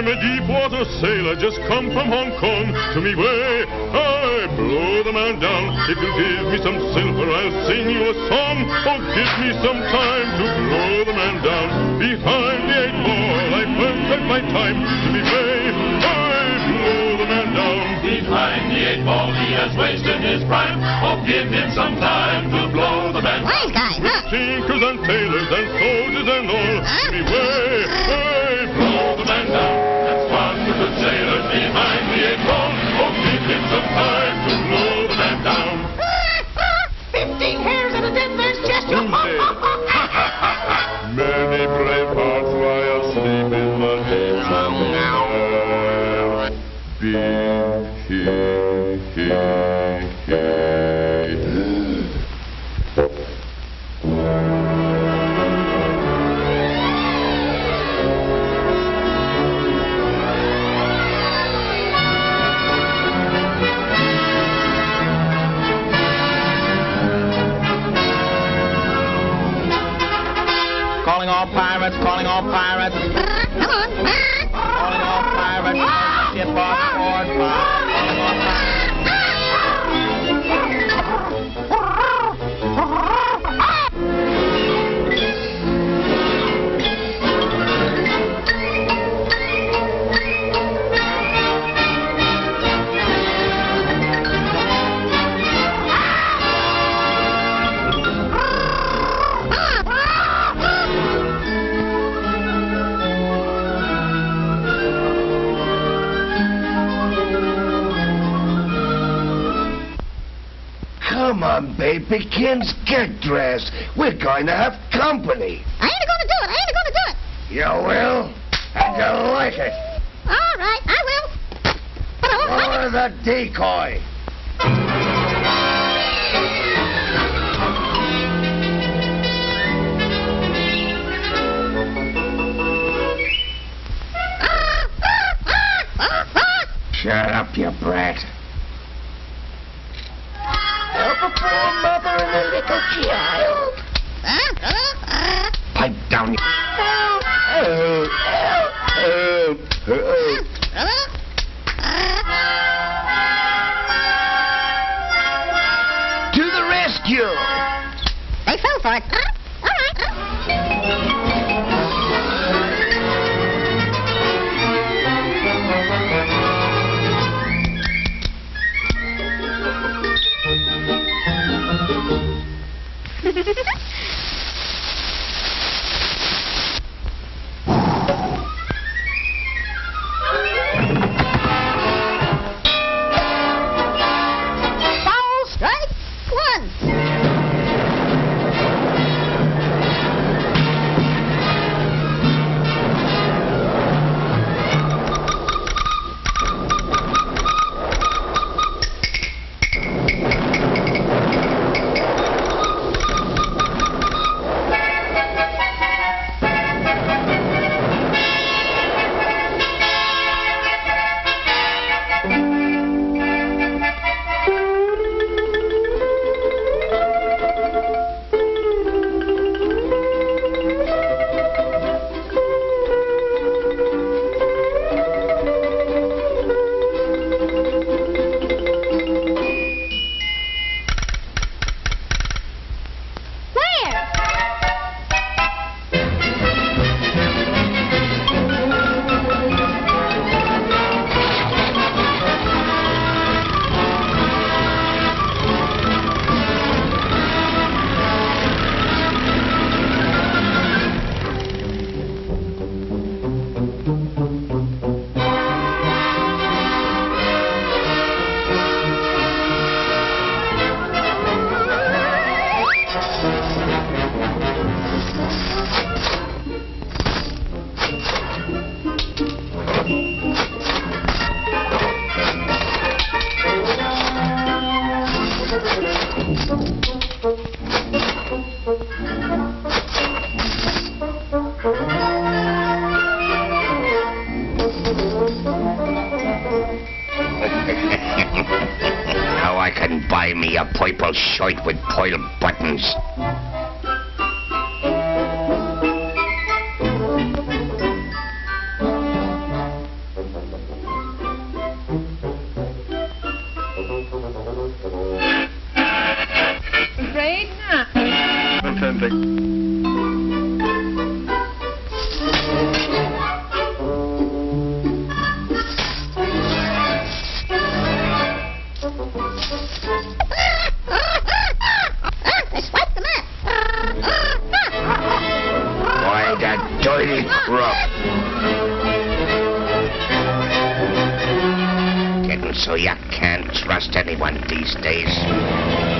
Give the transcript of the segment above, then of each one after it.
a deep water sailor just come from Hong Kong to me way. I blow the man down. If you give me some silver, I'll sing you a song. Oh, give me some time to blow the man down. Behind the eight ball, I perfect my time to me way. I blow the man down. Behind the eight ball, he has wasted his prime. Oh, give him some time to blow the man down. Wise guy, huh? Tinkers and tailors and soldiers and all. Huh? Me way. I good behind the eight ball. Oh, give him some time to blow the man down. Fifteen hairs on a dead man's chest. Many brave hearts lie asleep in the air. Be babykins, get dressed. We're going to have company. I ain't gonna do it. I ain't gonna do it. You will? And you like it. All right, I will. But I won't like Lower the decoy. Ah, ah, ah, Shut up, you brat. A little now I can buy me a purple shirt with pearl buttons. So you can't trust anyone these days.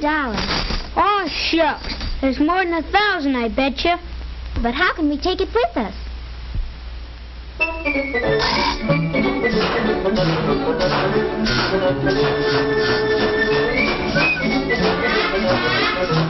Dollars. Oh, shucks. There's more than a thousand, I bet you. But how can we take it with us?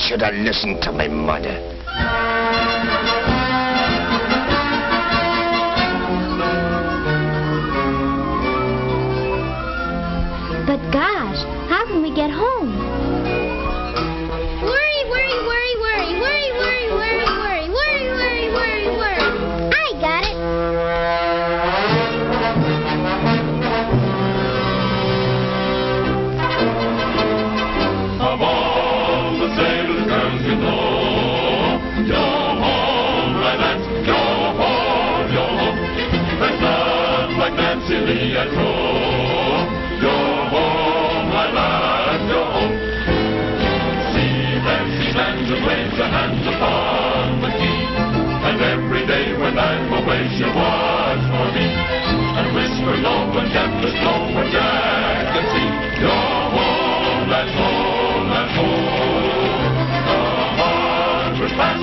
should have listened to my mother. But gosh, how can we get home? Silly at home. You're home, my land, your home. See them, see them, she lays her hands upon the key. And every day when I'm away, she'll watch for me. And whisper low and gentle, slow and Jack can see. your home, that's home, that's home. The heart was fast